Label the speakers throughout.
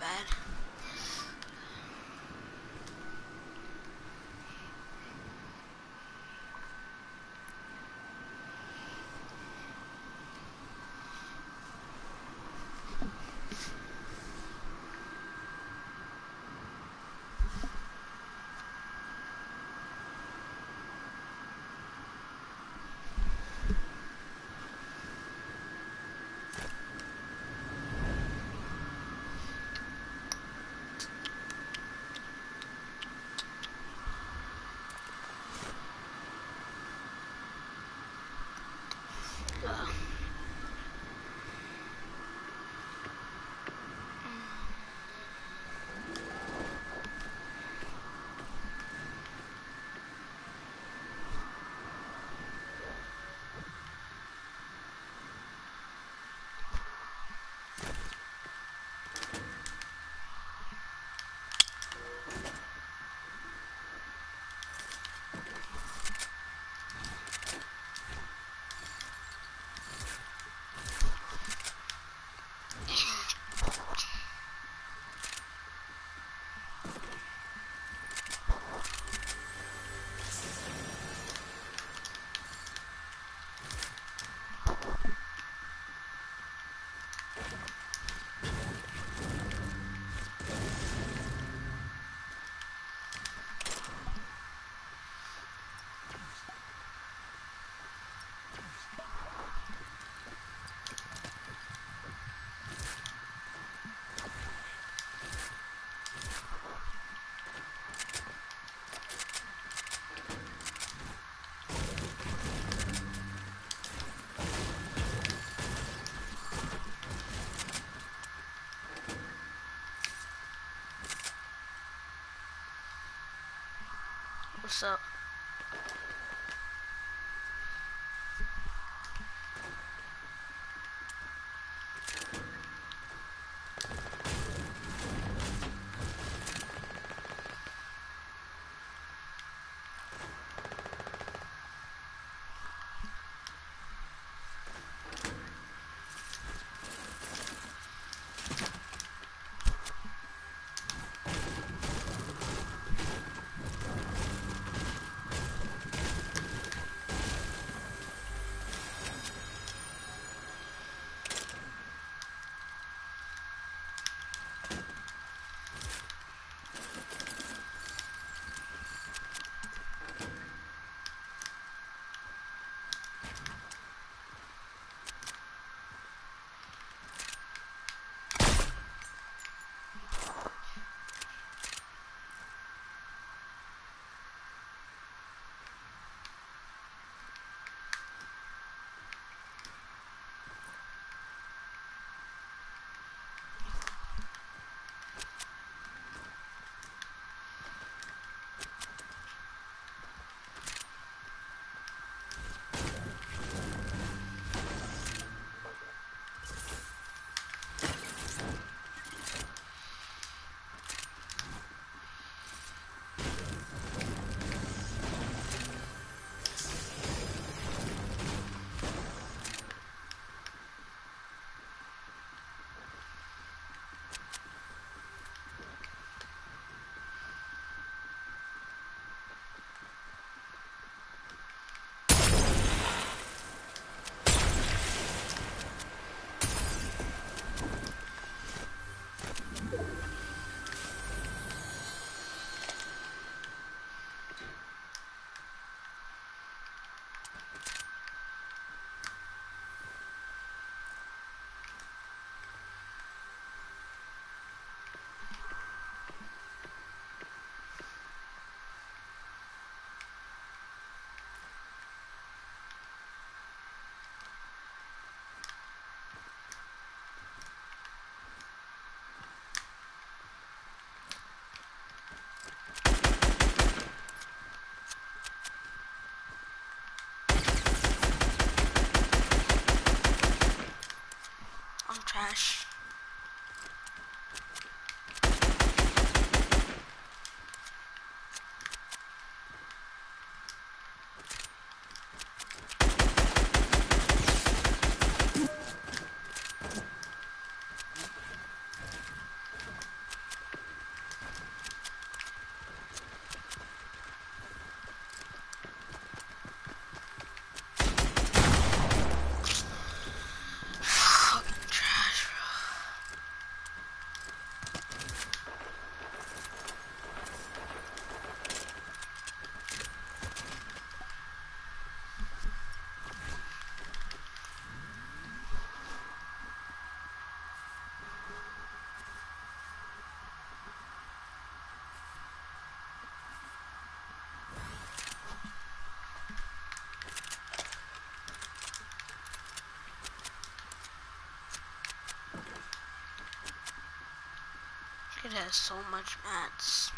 Speaker 1: bad. What's up? Has so much mats.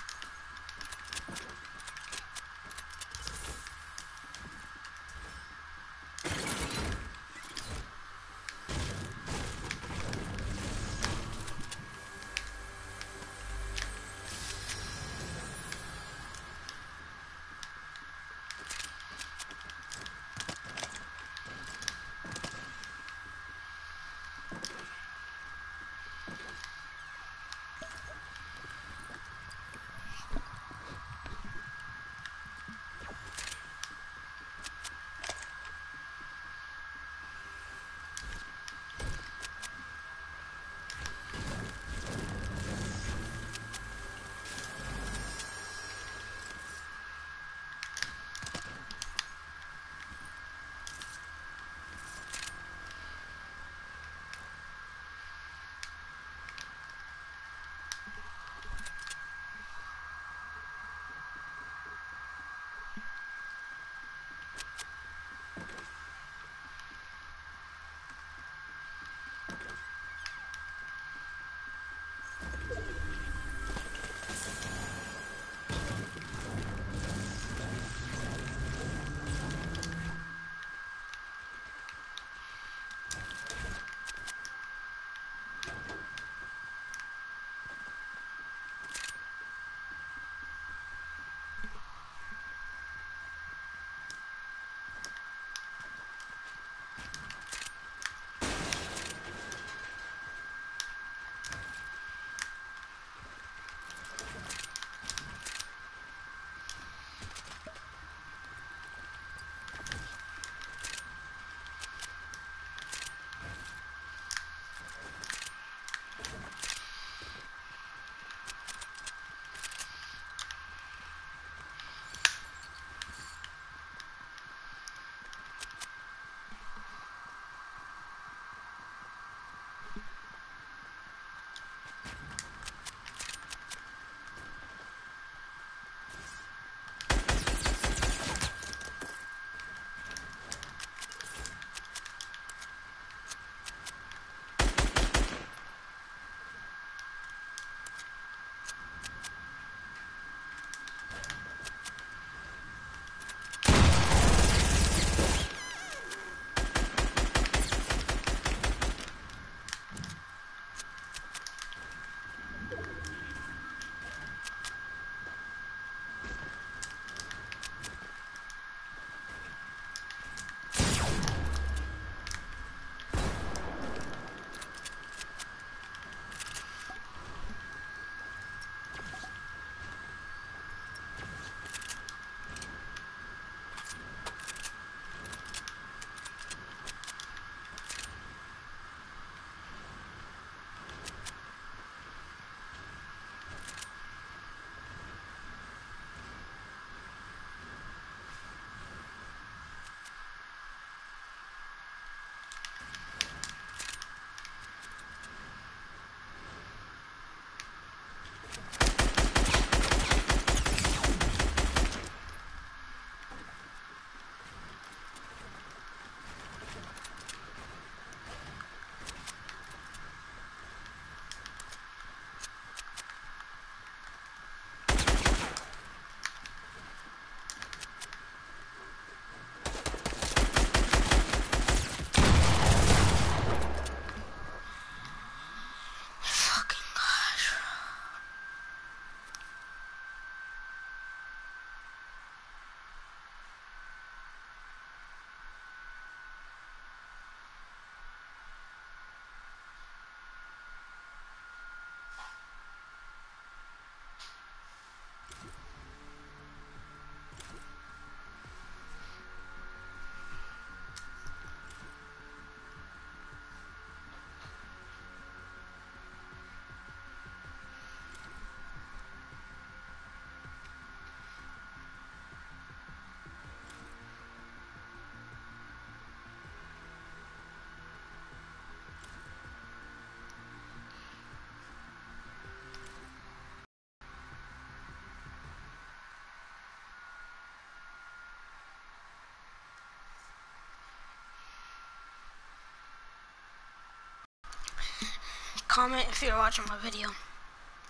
Speaker 1: Comment if you're watching my video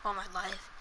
Speaker 1: or my live.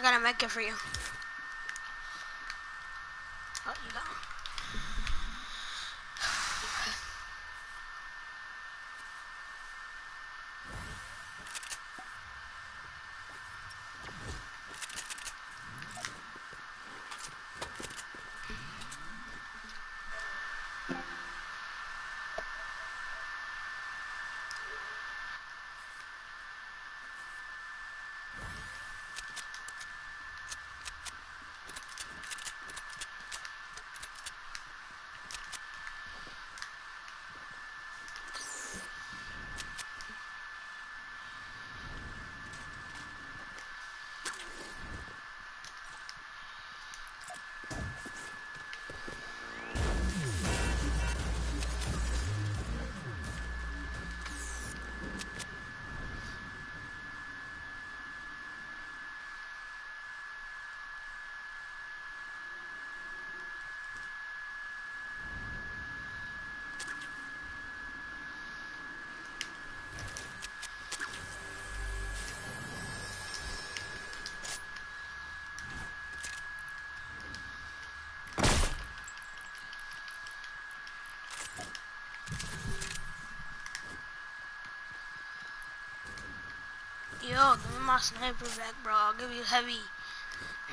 Speaker 1: I gotta make it for you. Yo, give me my sniper back, bro. I'll give you heavy.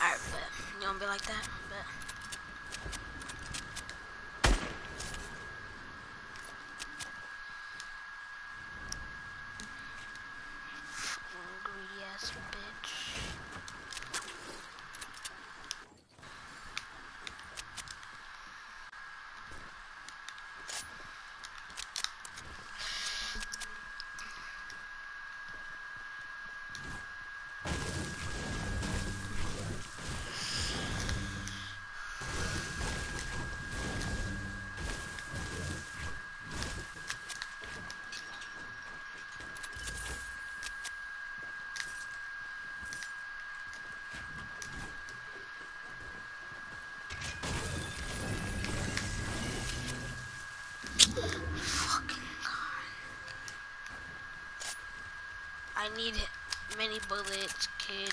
Speaker 1: Alright, but You gonna be like that? Bet. Need many bullets, kid.